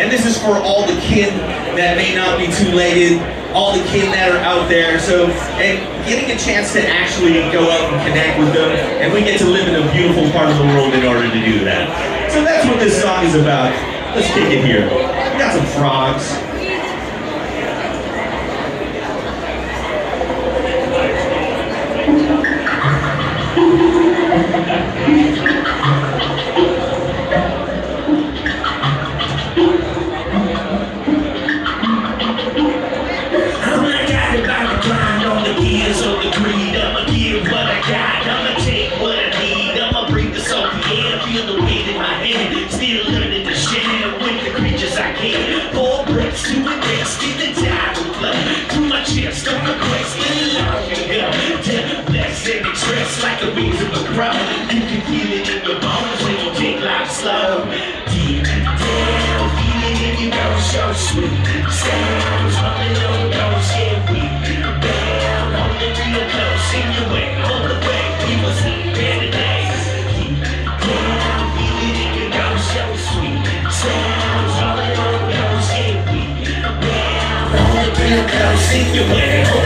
And this is for all the kin that may not be two-legged, all the kin that are out there. So, and getting a chance to actually go out and connect with them, and we get to live in a beautiful part of the world in order to do that. So that's what this song is about. Let's kick it here. We got some frogs. Give what I got. I'ma take what I need. I'ma breathe the salty air. Feel the weight in my hand. Still learning to share with the creatures I can. Four breaths to invest in the time of flow. To my chest on the quest and along you go. Death, bless and express like the wings of a crow. You can feel it in your bones when you take life slow. Deep down, feel it in your bones so sweet. Sounds on the real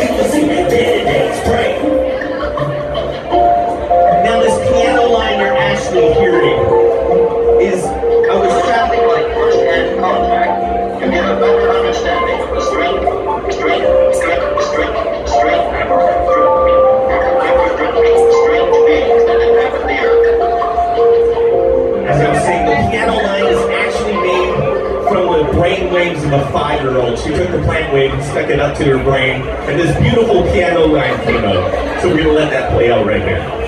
brain waves of a five-year-old. She took the PlantWave and stuck it up to her brain, and this beautiful piano line came out. So we're gonna let that play out right here.